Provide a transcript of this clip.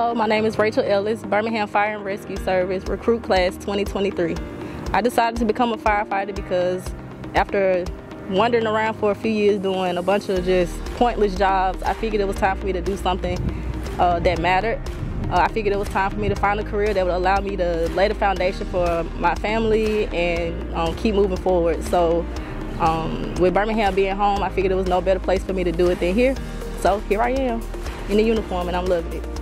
Hello, my name is Rachael Ellis, Birmingham Fire and Rescue Service, recruit class 2023. I decided to become a firefighter because after wandering around for a few years doing a bunch of just pointless jobs, I figured it was time for me to do something uh, that mattered. Uh, I figured it was time for me to find a career that would allow me to lay the foundation for my family and um, keep moving forward. So um, with Birmingham being home, I figured there was no better place for me to do it than here. So here I am in the uniform and I'm loving it.